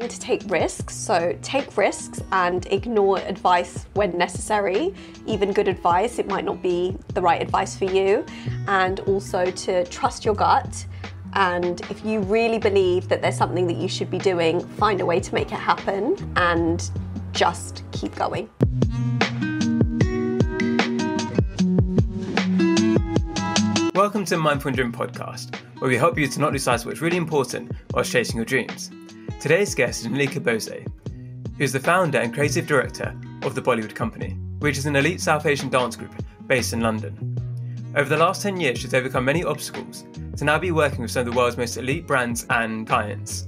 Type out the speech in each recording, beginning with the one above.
to take risks. So take risks and ignore advice when necessary. Even good advice, it might not be the right advice for you. And also to trust your gut. And if you really believe that there's something that you should be doing, find a way to make it happen and just keep going. Welcome to Mindful Dream podcast, where we help you to not lose sight of what's really important whilst chasing your dreams. Today's guest is Nileeka Bose, who is the founder and creative director of the Bollywood Company, which is an elite South Asian dance group based in London. Over the last 10 years, she's overcome many obstacles to now be working with some of the world's most elite brands and clients.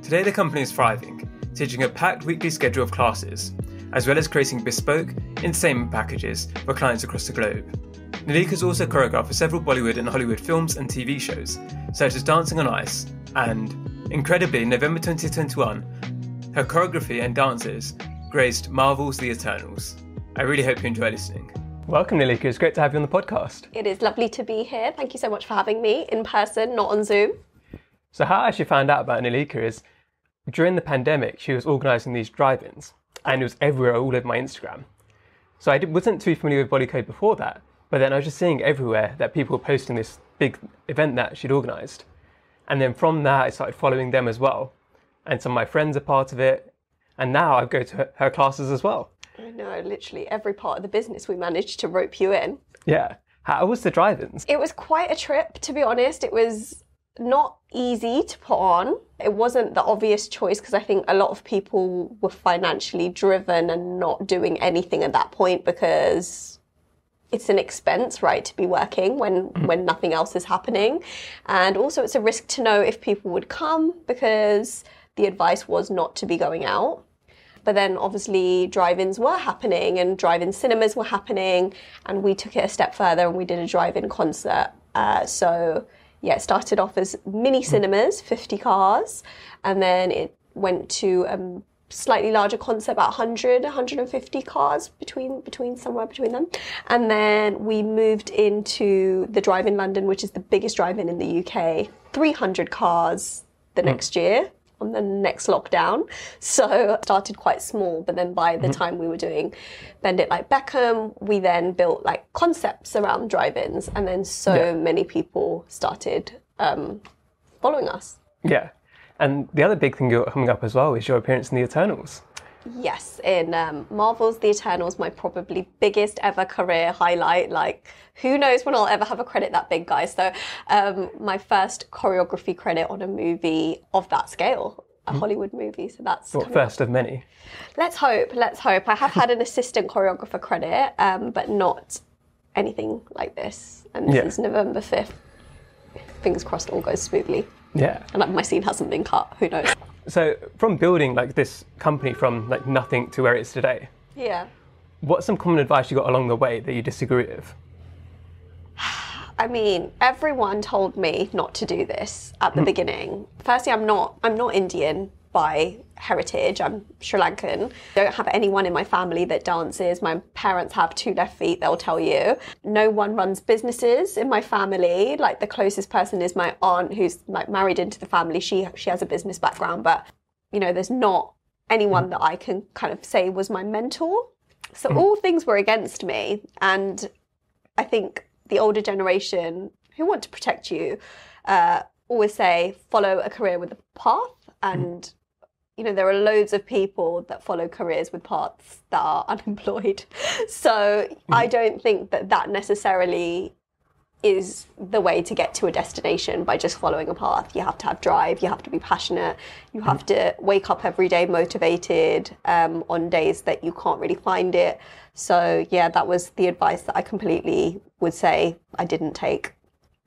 Today, the company is thriving, teaching a packed weekly schedule of classes, as well as creating bespoke entertainment packages for clients across the globe. Nilika has also choreographed for several Bollywood and Hollywood films and TV shows, such as Dancing on Ice and Incredibly, in November 2021, her choreography and dances graced Marvel's The Eternals. I really hope you enjoy listening. Welcome, Nileeka. It's great to have you on the podcast. It is lovely to be here. Thank you so much for having me in person, not on Zoom. So, how I actually found out about Nileeka is during the pandemic, she was organising these drive ins, and it was everywhere, all over my Instagram. So, I wasn't too familiar with Bollyco before that, but then I was just seeing everywhere that people were posting this big event that she'd organised. And then from that, I started following them as well. And some of my friends are part of it. And now I go to her, her classes as well. I know, literally every part of the business we managed to rope you in. Yeah. How was the drive ins? It was quite a trip, to be honest. It was not easy to put on. It wasn't the obvious choice because I think a lot of people were financially driven and not doing anything at that point because it's an expense, right, to be working when mm. when nothing else is happening, and also it's a risk to know if people would come because the advice was not to be going out. But then obviously drive-ins were happening and drive-in cinemas were happening, and we took it a step further and we did a drive-in concert. Uh, so yeah, it started off as mini cinemas, 50 cars, and then it went to um, slightly larger concept, about 100, 150 cars between between somewhere between them. And then we moved into the drive-in London, which is the biggest drive-in in the UK. 300 cars the mm. next year on the next lockdown. So started quite small, but then by the mm-hmm. time we were doing Bend It Like Beckham, we then built like concepts around drive-ins, and then so yeah. many people started um, following us. Yeah. And the other big thing you're coming up as well is your appearance in the Eternals. Yes, in um, Marvel's The Eternals, my probably biggest ever career highlight. Like, who knows when I'll ever have a credit that big, guys? So, um, my first choreography credit on a movie of that scale, a mm. Hollywood movie. So that's well, first up. of many. Let's hope. Let's hope. I have had an assistant choreographer credit, um, but not anything like this. And this yeah. is November fifth. Fingers crossed, all goes smoothly. Yeah. And like my scene hasn't been cut. Who knows? So from building like this company from like nothing to where it is today. Yeah. What's some common advice you got along the way that you disagree with? I mean, everyone told me not to do this at the mm. beginning. Firstly, I'm not I'm not Indian by heritage. I'm Sri Lankan. I don't have anyone in my family that dances. My parents have two left feet, they'll tell you. No one runs businesses in my family. Like the closest person is my aunt who's like married into the family. She she has a business background, but you know, there's not anyone that I can kind of say was my mentor. So mm. all things were against me and I think the older generation who want to protect you uh, always say follow a career with a path and you know, there are loads of people that follow careers with paths that are unemployed. So mm. I don't think that that necessarily is the way to get to a destination by just following a path. You have to have drive, you have to be passionate, you have to wake up every day motivated um, on days that you can't really find it. So, yeah, that was the advice that I completely would say I didn't take.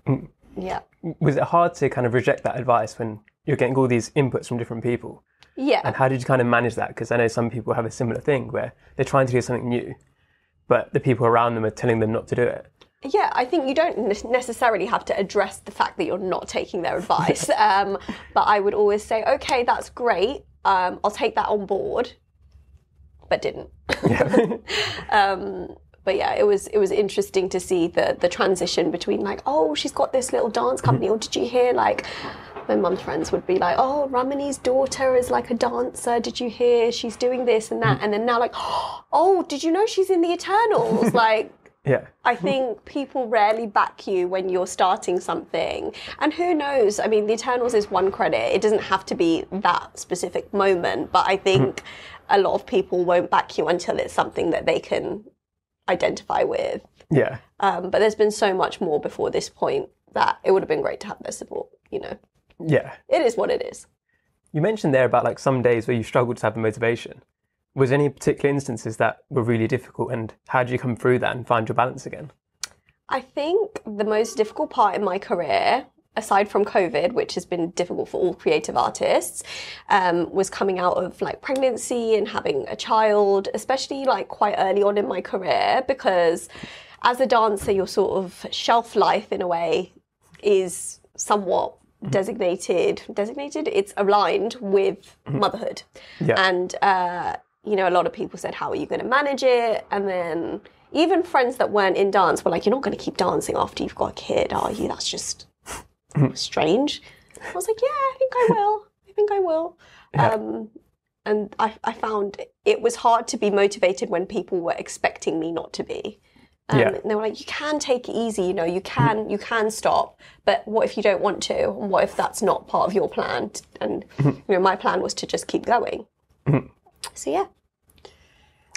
Mm. Yeah. Was it hard to kind of reject that advice when you're getting all these inputs from different people? Yeah. And how did you kind of manage that? Because I know some people have a similar thing where they're trying to do something new, but the people around them are telling them not to do it. Yeah, I think you don't necessarily have to address the fact that you're not taking their advice. um, but I would always say, okay, that's great. Um, I'll take that on board, but didn't. Yeah. um, but yeah, it was it was interesting to see the the transition between like, oh, she's got this little dance company, or did you hear like my mum's friends would be like, oh, Ramani's daughter is like a dancer. Did you hear she's doing this and that? And then now like, oh, did you know she's in the Eternals? like Yeah. I think people rarely back you when you're starting something. And who knows? I mean, the Eternals is one credit. It doesn't have to be that specific moment, but I think a lot of people won't back you until it's something that they can identify with. Yeah. Um, but there's been so much more before this point that it would have been great to have their support. You know, Yeah. it is what it is. You mentioned there about like some days where you struggled to have the motivation. Was there any particular instances that were really difficult and how did you come through that and find your balance again? I think the most difficult part in my career, aside from COVID, which has been difficult for all creative artists, um, was coming out of like pregnancy and having a child, especially like quite early on in my career, because as a dancer, your sort of shelf life in a way is somewhat designated designated it's aligned with motherhood. Yeah. and uh, you know a lot of people said how are you going to manage it? And then even friends that weren't in dance were like you're not going to keep dancing after you've got a kid are you? That's just strange. I was like yeah i think i will. I think i will. Um, and I, I found it was hard to be motivated when people were expecting me not to be um, Yeah. and they were like you can take it easy you know you can you can stop but what if you don't want to and what if that's not part of your plan and mm-hmm. you know my plan was to just keep going mm-hmm. so yeah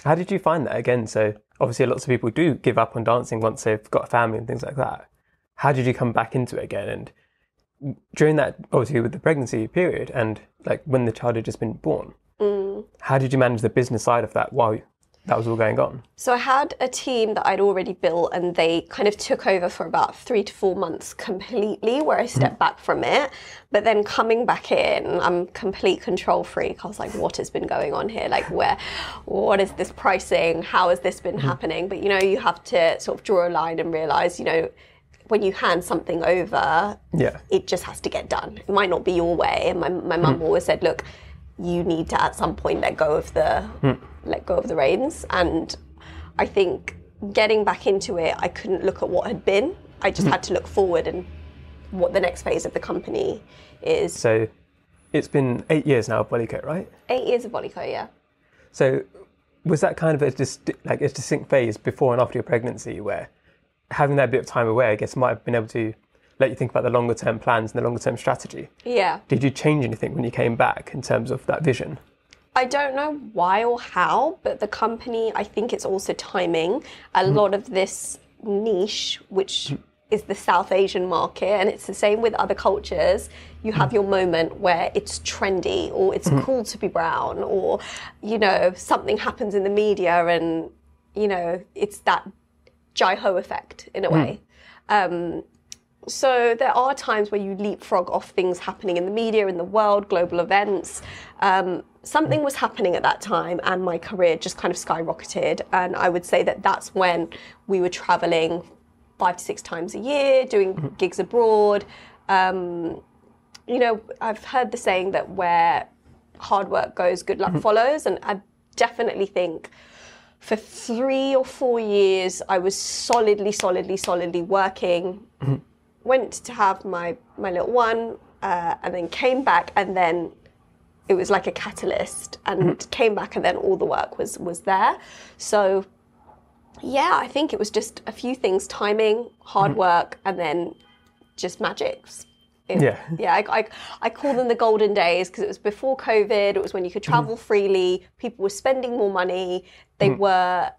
How did you find that again? So obviously lots of people do give up on dancing once they've got a family and things like that. How did you come back into it again? And during that, obviously with the pregnancy period and like when the child had just been born, mm. how did you manage the business side of that while that was all going on? So I had a team that I'd already built, and they kind of took over for about three to four months completely, where I stepped hmm. back from it. But then coming back in, I'm complete control freak. I was like, what has been going on here? Like, where, what is this pricing? How has this been hmm. happening? But you know, you have to sort of draw a line and realize, you know, when you hand something over, Yeah. it just has to get done. It might not be your way. And my, my mum hmm. always said, look, you need to at some point let go of the let go of the reins. And I think getting back into it, I couldn't look at what had been. I just hmm. had to look forward and what the next phase of the company is. So it's been eight years now of Bollyco, right? Eight years of Bollyco, yeah. So was that kind of a dis- like a distinct phase before and after your pregnancy where having that bit of time away, I guess, might have been able to let you think about the longer term plans and the longer term strategy? Yeah. Did you change anything when you came back in terms of that vision? I don't know why or how, but the company, I think it's also timing. A hmm. lot of this niche, which hmm. is the South Asian market, and it's the same with other cultures. You have hmm. your moment where it's trendy or it's cool to be brown, or, you know, something happens in the media and, you know, it's that Jai Ho effect in a way. Um, so there are times where you leapfrog off things happening in the media, in the world, global events. Um, something was happening at that time, and my career just kind of skyrocketed. And I would say that that's when we were traveling five to six times a year, doing gigs abroad. Um, you know, I've heard the saying that where hard work goes, good luck follows, and I definitely think for three or four years I was solidly, solidly, solidly working. Went to have my my little one, uh, and then came back, and then it was like a catalyst, and mm-hmm. came back, and then all the work was was there. So yeah, I think it was just a few things: timing, hard mm-hmm. work, and then just magics. It- Yeah. yeah. I, I, I call them the golden days because it was before COVID. It was when you could mm-hmm. travel freely. People were spending more money. They were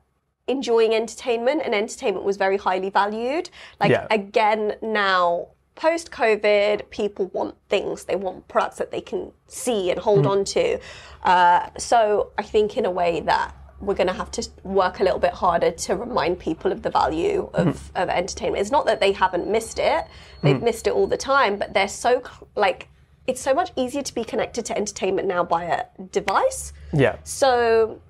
enjoying entertainment, and entertainment was very highly valued. Like Yeah. again now. Post COVID, people want things. They want products that they can see and hold mm-hmm. on to. Uh, so I think, in a way, that we're going to have to work a little bit harder to remind people of the value of, mm-hmm. of entertainment. It's not that they haven't missed it, they've mm. missed it all the time, but they're so, like, it's so much easier to be connected to entertainment now by a device. Yeah. So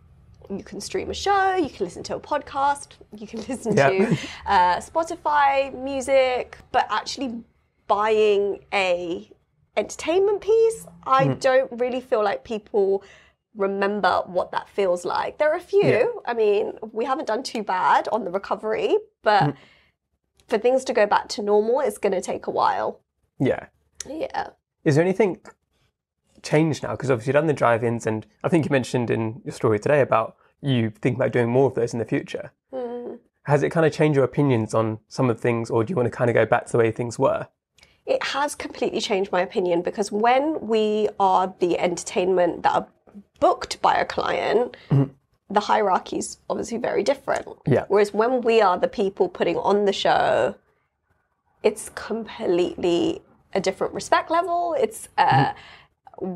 you can stream a show, you can listen to a podcast, you can listen Yeah. to uh, Spotify music, but actually buying a entertainment piece, I don't really feel like people remember what that feels like. There are a few. Yeah. I mean, we haven't done too bad on the recovery, but Mm. for things to go back to normal, it's going to take a while. Yeah. Yeah. Is there anything changed now? Because obviously you've done the drive-ins, and I think you mentioned in your story today about you think about doing more of those in the future. Mm. Has it kind of changed your opinions on some of the things, or do you want to kind of go back to the way things were? It has completely changed my opinion because when we are the entertainment that are booked by a client, the hierarchy is obviously very different. Yeah. Whereas when we are the people putting on the show, it's completely a different respect level. It's uh,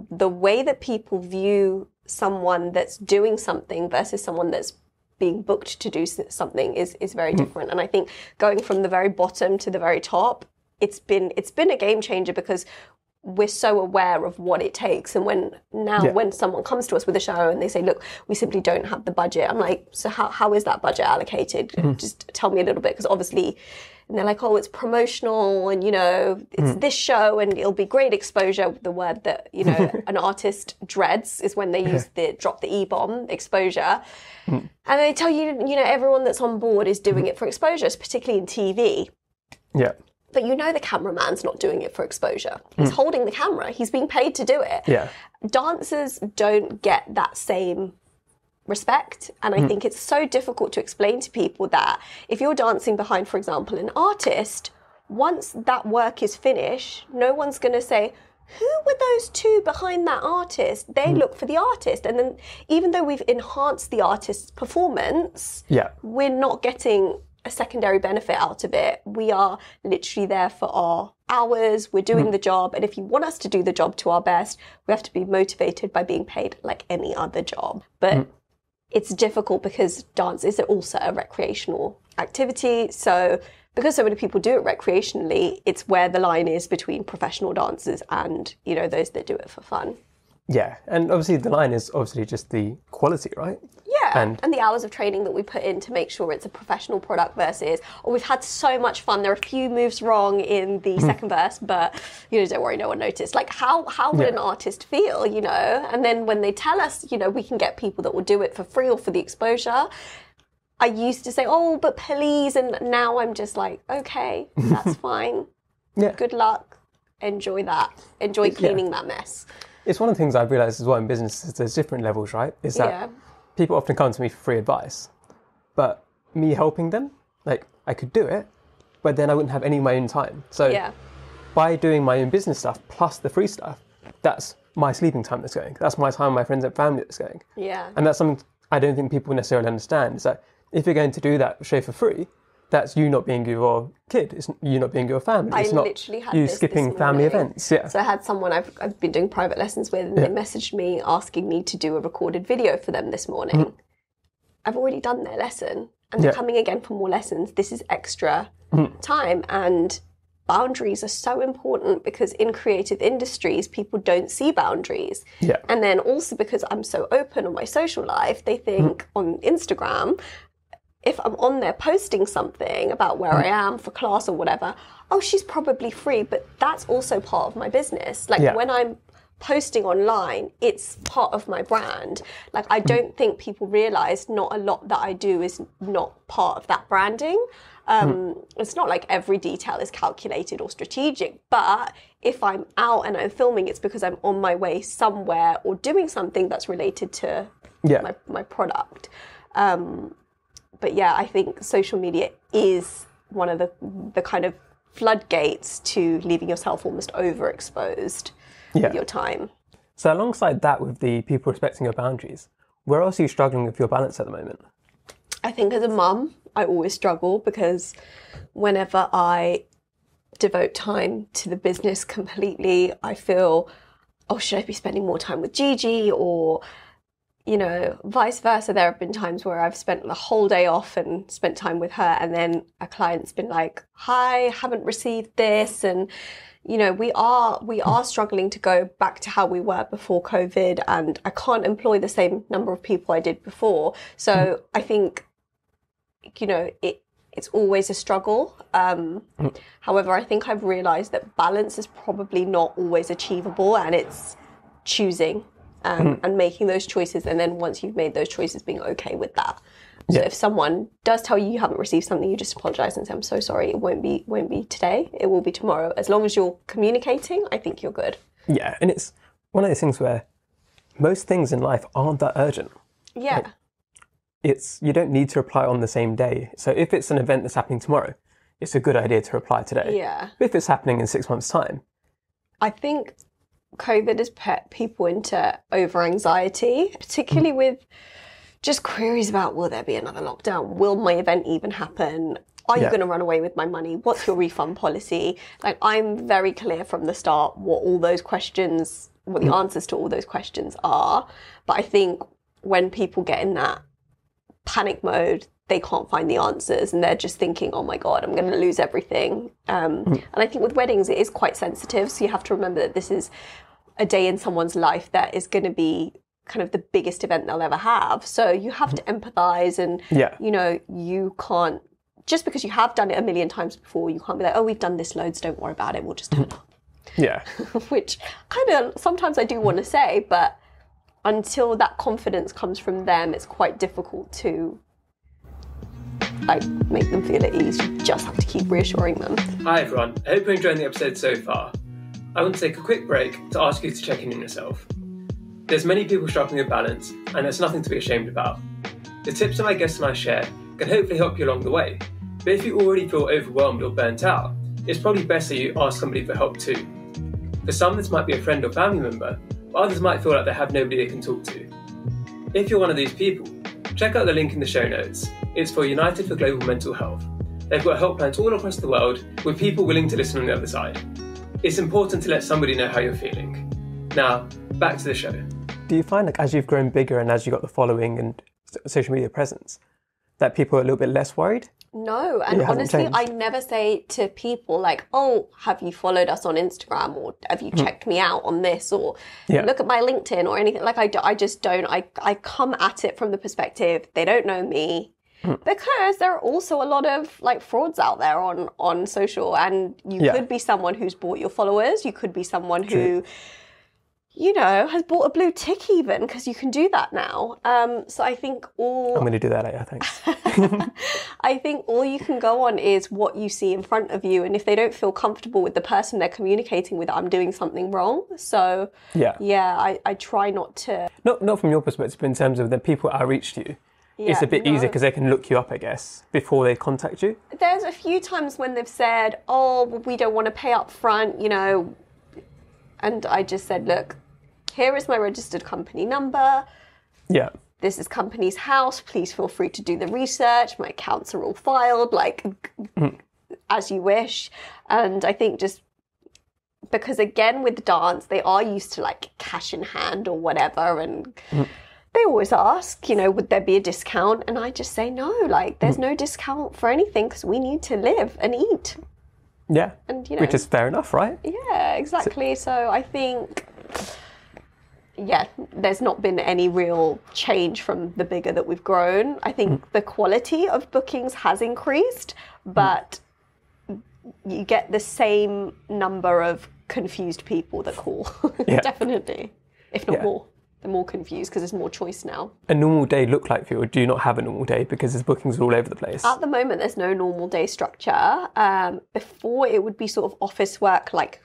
the way that people view someone that's doing something versus someone that's being booked to do something is is very hmm. different. And I think going from the very bottom to the very top, it's been it's been a game changer because we're so aware of what it takes and when now Yeah. when someone comes to us with a show and they say look we simply don't have the budget i'm like so how, how is that budget allocated hmm. just tell me a little bit because obviously and they're like oh it's promotional and you know it's hmm. this show and it'll be great exposure the word that you know an artist dreads is when they use the drop the e-bomb exposure hmm. and they tell you you know everyone that's on board is doing hmm. it for exposure particularly in tv Yeah. but you know the cameraman's not doing it for exposure. He's holding the camera. He's being paid to do it. Yeah. Dancers don't get that same respect. And I mm. think it's so difficult to explain to people that if you're dancing behind, for example, an artist, once that work is finished, no one's going to say, who were those two behind that artist? They mm. look for the artist. And then, even though we've enhanced the artist's performance, Yeah. we're not getting a secondary benefit out of it. We are literally there for our hours, we're doing mm. the job, and if you want us to do the job to our best, we have to be motivated by being paid like any other job. But it's difficult because dance is also a recreational activity. So because so many people do it recreationally, it's where the line is between professional dancers and, you know, those that do it for fun. Yeah. And obviously the line is obviously just the quality, right? Yeah, And- and, the hours of training that we put in to make sure it's a professional product versus, oh, we've had so much fun. There are a few moves wrong in the Hmm. second verse, but you know, don't worry, no one noticed. Like, how how would Yeah. an artist feel, you know? And then when they tell us, you know, we can get people that will do it for free or for the exposure. I used to say, oh, but please, and now I'm just like, okay, that's fine. Yeah. Good luck. Enjoy that. Enjoy cleaning that mess. It's one of the things I've realized as well in business is there's different levels, right? Is that Yeah. People often come to me for free advice, but me helping them, like I could do it, but then I wouldn't have any of my own time. So Yeah. by doing my own business stuff plus the free stuff, that's my sleeping time that's going. That's my time with my friends and family that's going. Yeah. And that's something I don't think people necessarily understand is that if you're going to do that show for free, that's you not being your kid. It's you not being your family. I It's not literally had you skipping family events. Yeah. So I had someone I've, I've been doing private lessons with, and they messaged me asking me to do a recorded video for them this morning. Mm-hmm. I've already done their lesson, and they're Yeah. coming again for more lessons. This is extra mm-hmm. time, and boundaries are so important because in creative industries, people don't see boundaries. Yeah. And then also because I'm so open on my social life, they think mm-hmm. on Instagram, if I'm on there posting something about where I am for class or whatever, oh, she's probably free, but that's also part of my business. Like Yeah. when I'm posting online, it's part of my brand. Like I don't think people realize not a lot that I do is not part of that branding. Um, It's not like every detail is calculated or strategic, but if I'm out and I'm filming, it's because I'm on my way somewhere or doing something that's related to Yeah. my, my product. Um, but yeah, I think social media is one of the the kind of floodgates to leaving yourself almost overexposed Yeah. with your time. So alongside that, with the people respecting your boundaries, where else are you struggling with your balance at the moment? I think as a mum, I always struggle because whenever I devote time to the business completely, I feel, oh, should I be spending more time with Gigi or you know, vice versa. There have been times where I've spent the whole day off and spent time with her, and then a client's been like, "Hi, haven't received this," and you know, we are we are struggling to go back to how we were before COVID, and I can't employ the same number of people I did before. So I think, you know, it it's always a struggle. Um, However, I think I've realised that balance is probably not always achievable, and it's choosing um, and making those choices. And then once you've made those choices, being okay with that. So Yeah. if someone does tell you you haven't received something, you just apologize and say, "I'm so sorry. It won't be won't be today. It will be tomorrow." As long as you're communicating, I think you're good. Yeah, and it's one of those things where most things in life aren't that urgent. Yeah. It's you don't need to reply on the same day. So if it's an event that's happening tomorrow, it's a good idea to reply today. Yeah. But if it's happening in six months' time, I think COVID has put people into over anxiety, particularly with just queries about will there be another lockdown? Will my event even happen? Are you Yeah. going to run away with my money? What's your refund policy? Like, I'm very clear from the start what all those questions, what the mm-hmm. answers to all those questions are. But I think when people get in that panic mode, they can't find the answers and they're just thinking, oh my God, I'm going to lose everything. Um, And I think with weddings, it is quite sensitive. So you have to remember that this is a day in someone's life that is going to be kind of the biggest event they'll ever have. So you have to empathize and, Yeah. you know, you can't, just because you have done it a million times before, you can't be like, oh, we've done this loads, don't worry about it, we'll just turn up. yeah, Which kind of sometimes I do want to say, but until that confidence comes from them, it's quite difficult to like make them feel at ease. You just have to keep reassuring them. Hi everyone, I hope you're enjoying the episode so far. I want to take a quick break to ask you to check in on yourself. There's many people struggling with balance, and there's nothing to be ashamed about. The tips that my guests and I share can hopefully help you along the way. But if you already feel overwhelmed or burnt out, it's probably best that you ask somebody for help too. For some, this might be a friend or family member, but others might feel like they have nobody they can talk to. If you're one of these people, check out the link in the show notes. It's for United for Global Mental Health. They've got helplines all across the world with people willing to listen on the other side. It's important to let somebody know how you're feeling. Now, back to the show. Do you find like as you've grown bigger and as you got the following and social media presence, that people are a little bit less worried? No, and honestly, changed. I never say to people like, "Oh, have you followed us on Instagram or have you mm-hmm. checked me out on this or. Yeah. look at my LinkedIn or anything?" Like I, do- I just don't. I I come at it from the perspective they don't know me. Because there are also a lot of like frauds out there on on social, and you Yeah. could be someone who's bought your followers. You could be someone who, you know, has bought a blue tick even because you can do that now. Um, so I think all I'm going to do that later, thanks. I think all you can go on is what you see in front of you. And if they don't feel comfortable with the person they're communicating with, I'm doing something wrong. So, yeah. yeah, I, I try not to. Not, not from your perspective, but in terms of the people outreach to you. It's a bit no. easier because they can look you up, I guess, before they contact you. There's a few times when they've said, oh, well, we don't want to pay up front, you know. And I just said, look, here is my registered company number. Yeah. This is Companies House. Please feel free to do the research. My accounts are all filed, like mm-hmm. as you wish. And I think just because again with dance, they are used to like cash in hand or whatever, and mm-hmm. They always ask, you know, would there be a discount? And I just say no, like there's hmm. no discount for anything because we need to live and eat. Yeah. And you know, Which is fair enough, right? yeah, exactly. So I think, yeah, there's not been any real change from the bigger that we've grown. I think hmm. the quality of bookings has increased, hmm. but you get the same number of confused people that call. Yeah. Definitely, if not Yeah. more. They're more confused because there's more choice now. A normal day look like for you, or do you not have a normal day because there's bookings all over the place? At the moment, there's no normal day structure. Um, before, it would be sort of office work, like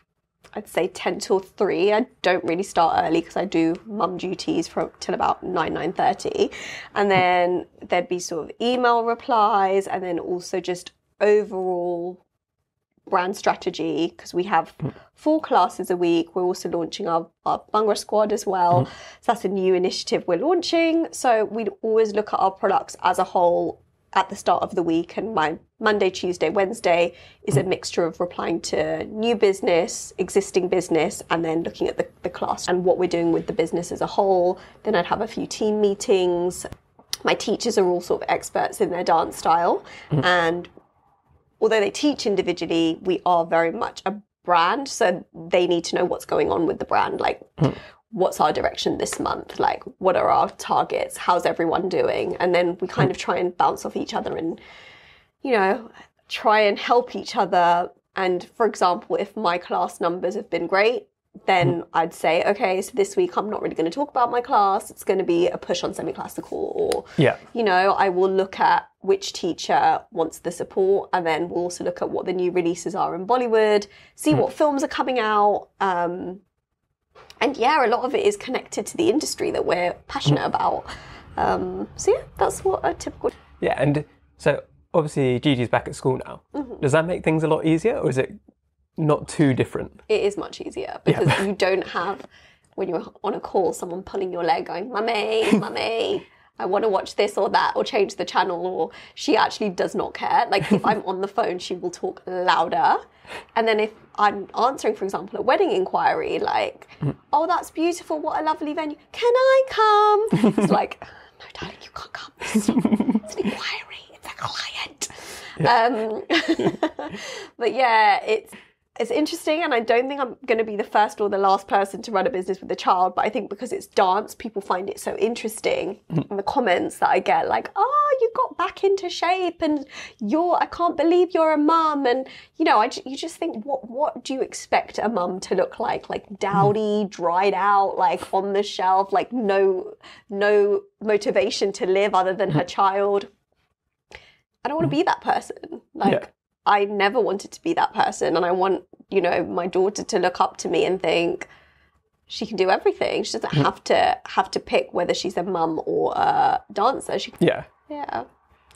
I'd say 10 till 3. I don't really start early because I do mum duties from till about 9, 9.30. And then there'd be sort of email replies and then also just overall brand strategy because we have hmm. four classes a week. We're also launching our, our Bhangra squad as well. Hmm. So that's a new initiative we're launching. So we'd always look at our products as a whole at the start of the week. And my Monday, Tuesday, Wednesday is a hmm. mixture of replying to new business, existing business, and then looking at the, the class and what we're doing with the business as a whole. Then I'd have a few team meetings. My teachers are all sort of experts in their dance style. And although they teach individually, we are very much a brand. So they need to know what's going on with the brand. Like, hmm. what's our direction this month? Like, what are our targets? How's everyone doing? And then we kind hmm. of try and bounce off each other and, you know, try and help each other. And for example, if my class numbers have been great, then I'd say, okay, so this week I'm not really going to talk about my class. It's going to be a push on semi classical, or, Yeah. you know, I will look at which teacher wants the support, and then we'll also look at what the new releases are in Bollywood, see what films are coming out. Um, and yeah, a lot of it is connected to the industry that we're passionate about. Um, so yeah, that's what a typical. Yeah, and so obviously Gigi's back at school now. Mm-hmm. Does that make things a lot easier, or is it not too different? It is much easier because you don't have when you're on a call someone pulling your leg, going, "Mummy, mummy." I want to watch this or that or change the channel or she actually does not care. Like if I'm on the phone, she will talk louder. And then if I'm answering, for example, a wedding inquiry, like, oh, that's beautiful. What a lovely venue. Can I come? It's like, no, darling, you can't come. It's, it's an inquiry. It's a client. Um, but yeah, it's it's interesting, and I don't think I'm going to be the first or the last person to run a business with a child. But I think because it's dance, people find it so interesting. Mm. and the comments that I get, like, "Oh, you got back into shape, and you're I can't believe you're a mum," and you know, I, you just think, what what do you expect a mum to look like? Like mm. dowdy, dried out, like on the shelf, like no no motivation to live other than her mm. child. I don't want to be that person. Like Yeah. I never wanted to be that person, and I want you know my daughter to look up to me and think she can do everything. She doesn't have to have to pick whether she's a mum or a dancer. She can, Yeah. yeah.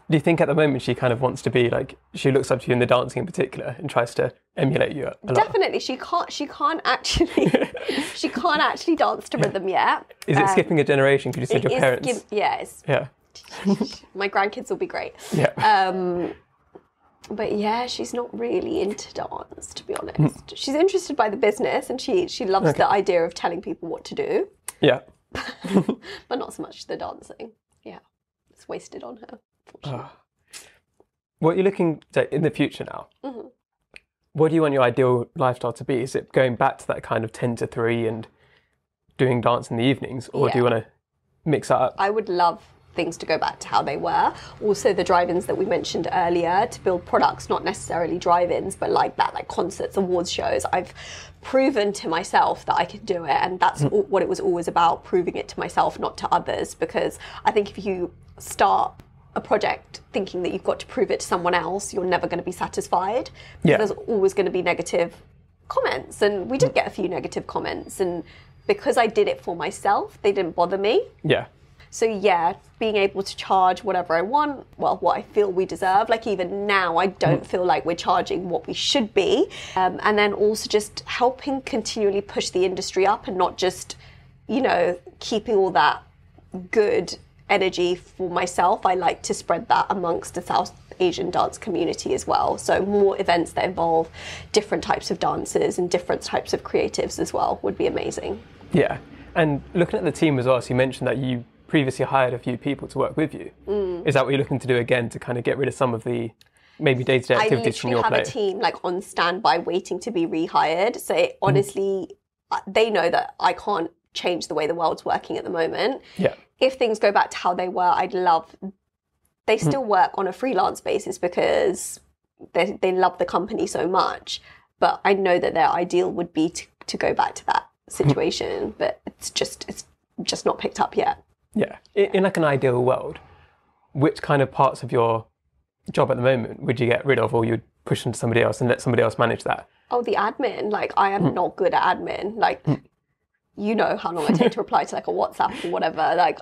Do you think at the moment she kind of wants to be like she looks up to you in the dancing in particular and tries to emulate you? Definitely, she can't. She can't actually. she can't actually dance to rhythm yet. Is it Um, skipping a generation? Could you say your parents? give- yeah, it's, Yeah. my grandkids will be great. Yeah. Um, but yeah, she's not really into dance, to be honest. She's interested by the business, and she she loves the idea of telling people what to do, yeah. but not so much the dancing. Yeah, it's wasted on her. Unfortunately. What you're looking to in the future now? Mm-hmm. What do you want your ideal lifestyle to be? Is it going back to that kind of ten to three and doing dance in the evenings, or do you want to mix that up? I would love things to go back to how they were. Also, the drive-ins that we mentioned earlier to build products, not necessarily drive-ins, but like that, like concerts, awards shows. I've proven to myself that I can do it, and that's all, what it was always about: proving it to myself, not to others. Because I think if you start a project thinking that you've got to prove it to someone else, you're never going to be satisfied. Yeah. There's always going to be negative comments, and we did mm. get a few negative comments, and because I did it for myself, they didn't bother me. yeah. So yeah, being able to charge whatever I want, well, what I feel we deserve. Like even now, I don't feel like we're charging what we should be. Um, and then also just helping continually push the industry up and not just, you know, keeping all that good energy for myself. I like to spread that amongst the South Asian dance community as well. So more events that involve different types of dancers and different types of creatives as well would be amazing. Yeah. And looking at the team as well, so you mentioned that you previously hired a few people to work with you. Mm. Is that what you're looking to do again to kind of get rid of some of the maybe day to day activities from your literally your have a team like on standby waiting to be rehired. So it, honestly, uh, they know that I can't change the way the world's working at the moment. Yeah. If things go back to how they were, I'd love. They still work on a freelance basis because they they love the company so much. But I know that their ideal would be to, to go back to that situation. but it's just it's just not picked up yet. Yeah. In, in like an ideal world, which kind of parts of your job at the moment would you get rid of or you'd push into somebody else and let somebody else manage that? Oh, the admin. Like, I am hmm. not good at admin. Like, hmm. you know how long I take to reply to like a WhatsApp or whatever. Like,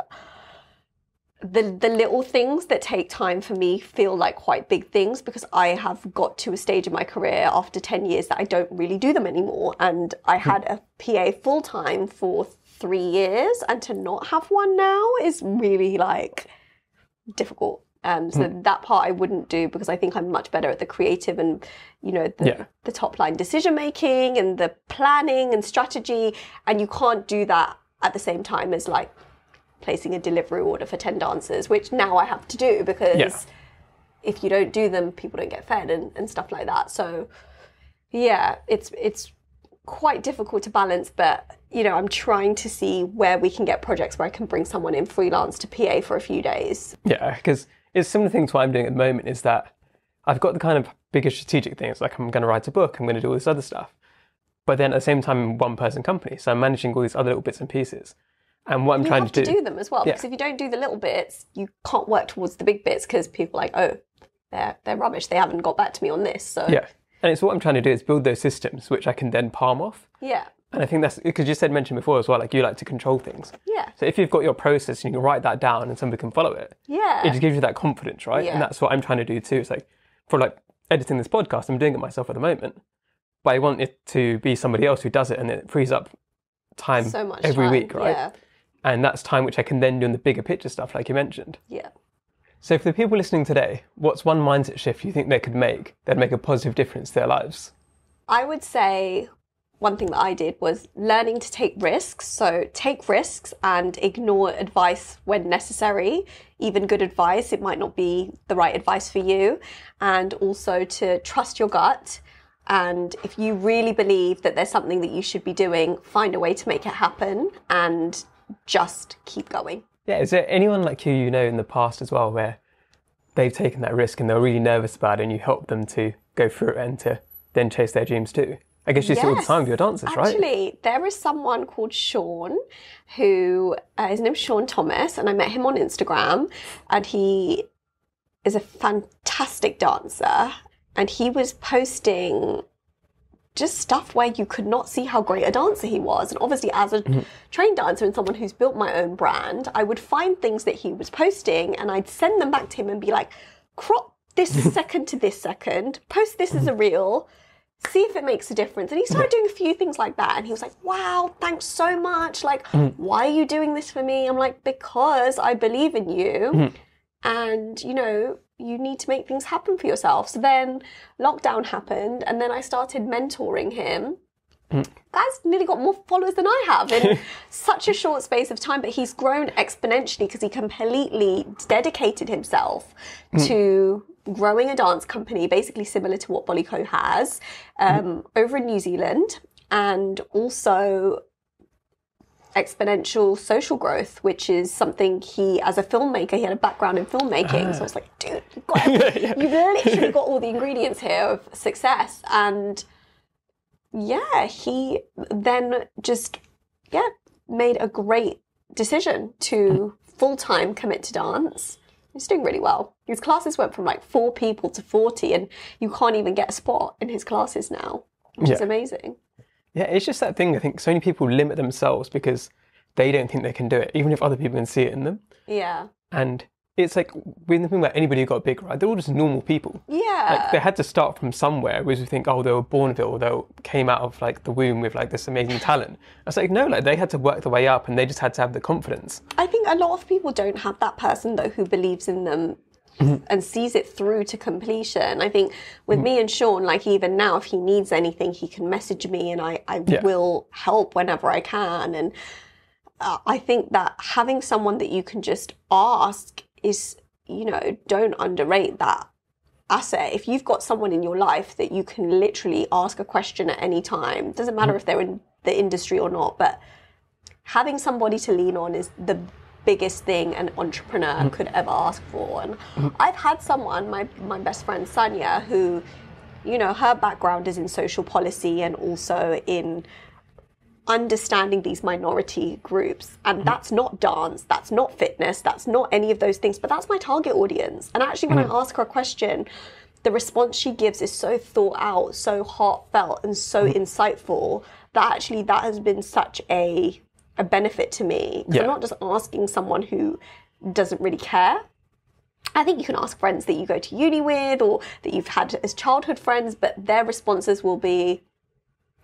the the little things that take time for me feel like quite big things because I have got to a stage in my career after 10 years that I don't really do them anymore. And I hmm. had a PA full time for three years, and to not have one now is really like difficult. Um, so that part I wouldn't do because I think I'm much better at the creative and you know the, Yeah. the top line decision making and the planning and strategy, and you can't do that at the same time as like placing a delivery order for 10 dancers, which now I have to do because Yeah. if you don't do them, people don't get fed and, and stuff like that. So yeah, it's it's quite difficult to balance, but you know, I'm trying to see where we can get projects where I can bring someone in freelance to PA for a few days. Yeah, because it's similar thing to what I'm doing at the moment is that I've got the kind of bigger strategic things like I'm going to write a book, I'm going to do all this other stuff. but then at the same time, I'm one person company. So I'm managing all these other little bits and pieces. And what I'm You trying have to to do, do them as well Yeah. because if you don't do the little bits, you can't work towards the big bits because people are like, oh, they're they're rubbish. They haven't got back to me on this. So yeah. And it's what I'm trying to do is build those systems which I can then palm off. yeah, And I think that's because you said mentioned before as well, like you like to control things. yeah, So if you've got your process and you can write that down and somebody can follow it, yeah. it just gives you that confidence, right? Yeah. And that's what I'm trying to do too. It's like for like editing this podcast, I'm doing it myself at the moment, but I want it to be somebody else who does it, and it frees up time so much every time. week, right? Yeah, And that's time which I can then do in the bigger picture stuff, like you mentioned. yeah. So for the people listening today, what's one mindset shift you think they could make that'd make a positive difference to their lives? I would say one thing that I did was learning to take risks. So take risks and ignore advice when necessary, even good advice. It might not be the right advice for you. And also to trust your gut. And if you really believe that there's something that you should be doing, find a way to make it happen and just keep going. Yeah, is there anyone like you you know in the past as well where they've taken that risk and they're really nervous about it and you help them to go through it and to then chase their dreams too? I guess you see all the time with your dancers, right? Actually, there is someone called Sean who uh, his name's Sean Thomas, and I met him on Instagram, and he is a fantastic dancer, and he was posting just stuff where you could not see how great a dancer he was. And obviously, as a mm-hmm. trained dancer and someone who's built my own brand, I would find things that he was posting and I'd send them back to him and be like, crop this mm-hmm. second to this second, post this as a mm-hmm. reel, see if it makes a difference. And he started doing a few things like that. And he was like, wow, thanks so much. Like, why are you doing this for me? I'm like, because I believe in you. And, you know, you need to make things happen for yourself. So then lockdown happened, and then I started mentoring him. Mm. Guy's nearly got more followers than I have in such a short space of time, but he's grown exponentially because he completely dedicated himself mm. to growing a dance company, basically similar to what Bollyco has, mm. um, over in New Zealand, and also exponential social growth, which is something he, as a filmmaker, he had a background in filmmaking. So it's ah. like, dude, you've, got, you've literally got all the ingredients here of success. And yeah, he then just, yeah, made a great decision to full time commit to dance. He's doing really well. His classes went from like four people to 40, and you can't even get a spot in his classes now, which is amazing. Yeah, it's just that thing. I think so many people limit themselves because they don't think they can do it, even if other people can see it in them. Yeah. And it's like when the thing about anybody who got big, right? They're all just normal people. Yeah. Like they had to start from somewhere, whereas we think, oh, they were born with it, or they came out of like the womb with like this amazing talent. I was like, no, like they had to work their way up, and they just had to have the confidence. I think a lot of people don't have that person though who believes in them Mm-hmm. and sees it through to completion. I think with mm-hmm. me and Sean, like even now, if he needs anything, he can message me and I, I Yeah. will help whenever I can. And uh, I think that having someone that you can just ask is, you know, don't underrate that asset. If you've got someone in your life that you can literally ask a question at any time, doesn't matter mm-hmm. if they're in the industry or not, but having somebody to lean on is the biggest thing an entrepreneur mm. could ever ask for. And I've had someone, my my best friend Sanya, who, you know, her background is in social policy and also in understanding these minority groups. And mm. that's not dance, that's not fitness, that's not any of those things, but that's my target audience. And actually when I mm. ask her a question, the response she gives is so thought out, so heartfelt, and so insightful that actually that has been such a a benefit to me. Yeah. I'm not just asking someone who doesn't really care. I think you can ask friends that you go to uni with or that you've had as childhood friends, but their responses will be,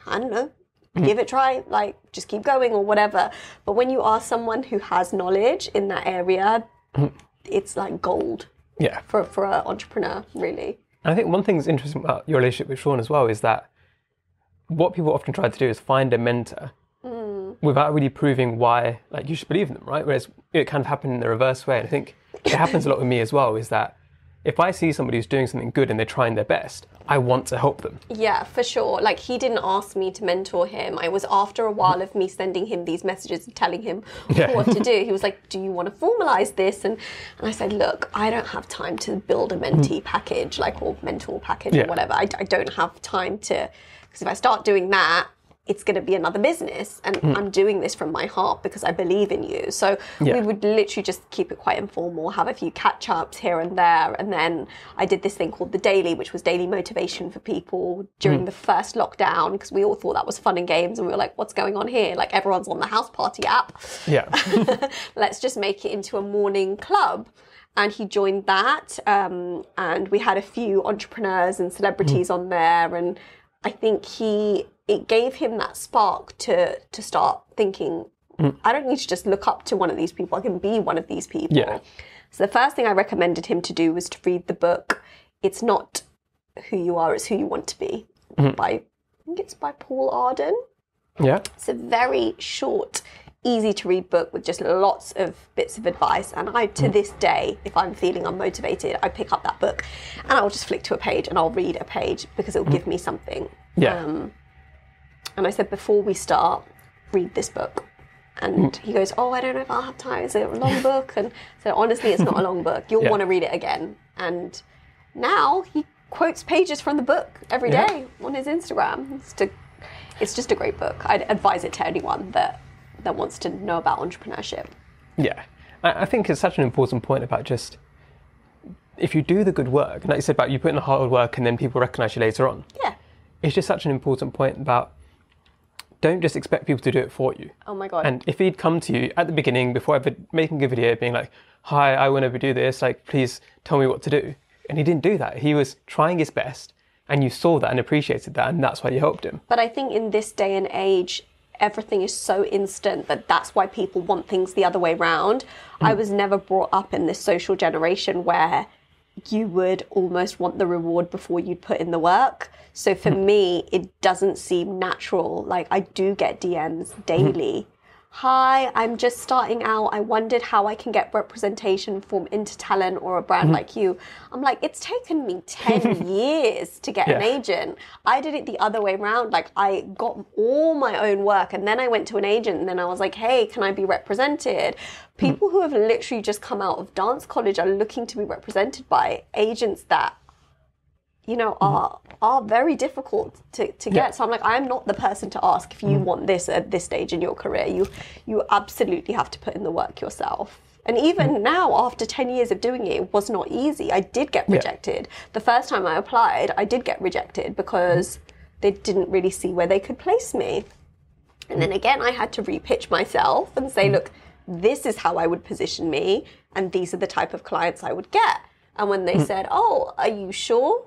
I don't know, mm-hmm. give it a try, like just keep going or whatever. But when you ask someone who has knowledge in that area, mm-hmm. it's like gold Yeah. for, for an entrepreneur, really. And I think one thing that's interesting about your relationship with Sean as well is that what people often try to do is find a mentor without really proving why, like, you should believe in them, right? Whereas it kind of happened in the reverse way. And I think it happens a lot with me as well is that if I see somebody who's doing something good and they're trying their best, I want to help them. Yeah, for sure. Like he didn't ask me to mentor him. I was after a while of me sending him these messages and telling him Yeah. what to do. He was like, "Do you want to formalize this?" And and I said, "Look, I don't have time to build a mentee mm. package, like or mentor package Yeah. or whatever. I, I don't have time to because if I start doing that." It's going to be another business and hmm. I'm doing this from my heart because I believe in you. So Yeah. we would literally just keep it quite informal, have a few catch ups here and there. And then I did this thing called The Daily, which was daily motivation for people during hmm. the first lockdown because we all thought that was fun and games. And we were like, what's going on here? Like everyone's on the Houseparty app. Yeah. Let's just make it into a morning club. And he joined that. Um, and we had a few entrepreneurs and celebrities hmm. on there. And I think he, it gave him that spark to, to start thinking, mm. I don't need to just look up to one of these people. I can be one of these people. Yeah. So the first thing I recommended him to do was to read the book. It's not who you are, it's who you want to be. Mm-hmm. By, I think it's by Paul Arden. Yeah. It's a very short, easy to read book with just lots of bits of advice. And I, to mm. this day, if I'm feeling unmotivated, I pick up that book and I'll just flick to a page and I'll read a page because it'll mm. give me something. Yeah. Um, and I said, before we start, read this book. And hmm. he goes, Oh, I don't know if I'll have time. Is it a long book? And so honestly, it's not a long book. You'll Yeah. want to read it again. And now he quotes pages from the book every Yeah. day on his Instagram. It's, to, it's just a great book. I'd advise it to anyone that, that wants to know about entrepreneurship. Yeah, I, I think it's such an important point about just if you do the good work, and like you said about you put in the hard work and then people recognize you later on. Yeah. It's just such an important point about don't just expect people to do it for you. Oh my God. And if he'd come to you at the beginning before ever making a video, being like, "Hi, I want to do this. Like, please tell me what to do," and he didn't do that. He was trying his best, and you saw that and appreciated that, and that's why you helped him. But I think in this day and age, everything is so instant that that's why people want things the other way round. Hmm. I was never brought up in this social generation where you would almost want the reward before you'd put in the work. So for hmm. me, it doesn't seem natural. Like I do get DMs hmm. daily. Hi, I'm just starting out. I wondered how I can get representation from Intertalent or a brand mm-hmm. like you. I'm like, it's taken me 10 years to get an agent. I did it the other way around. Like I got all my own work and then I went to an agent and then I was like, hey, can I be represented? Mm. People who have literally just come out of dance college are looking to be represented by agents that you know mm-hmm. are are very difficult to, to get. Yeah. so i'm like i'm not the person to ask if you mm-hmm. want this at this stage in your career. You you absolutely have to put in the work yourself. And even mm-hmm. now after 10 years of doing it it was not easy. I did get rejected. The first time i applied i did get rejected because they didn't really see where they could place me. And then again, I had to repitch myself and say, look, this is how I would position me, and these are the type of clients I would get. And when they said, oh, are you sure?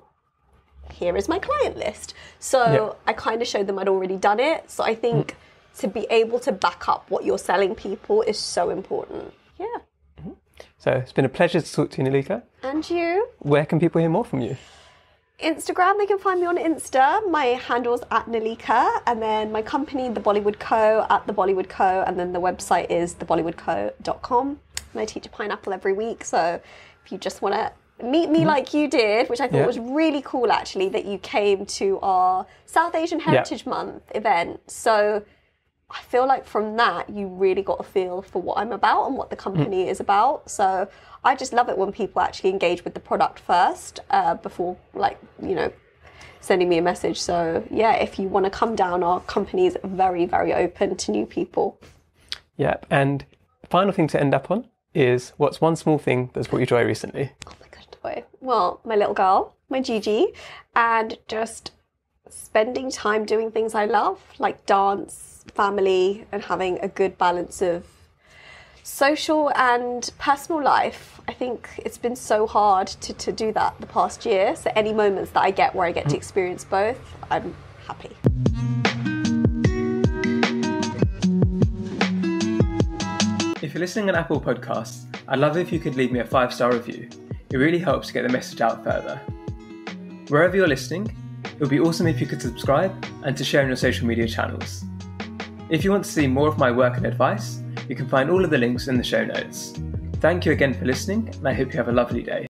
Here is my client list. So Yeah. I kind of showed them I'd already done it. So I think mm. to be able to back up what you're selling people is so important. Yeah. Mm-hmm. So it's been a pleasure to talk to you, Nileeka. And you? Where can people hear more from you? Instagram, they can find me on Insta. My handle's at Nileeka, and then my company, The Bollywood Co, at The Bollywood Co, and then the website is thebollywoodco.com. And I teach a Pineapple every week, so if you just want to meet me like you did, which I thought Yeah. was really cool actually, that you came to our South Asian Heritage Month event. So I feel like from that, you really got a feel for what I'm about and what the company is about. So I just love it when people actually engage with the product first uh, before, like, you know, sending me a message. So yeah, if you want to come down, our company is very, very open to new people. Yep. And final thing to end up on is what's one small thing that's brought you joy recently? Oh my god, boy. Well, my little girl, my Gigi, and just spending time doing things I love, like dance, family, and having a good balance of social and personal life. I think it's been so hard to, to do that the past year. So any moments that I get where I get to mm. experience both, I'm happy. If you're listening on Apple Podcasts, I'd love it if you could leave me a five star review. It really helps to get the message out further. Wherever you're listening, it would be awesome if you could subscribe and to share on your social media channels. If you want to see more of my work and advice, you can find all of the links in the show notes. Thank you again for listening, and I hope you have a lovely day.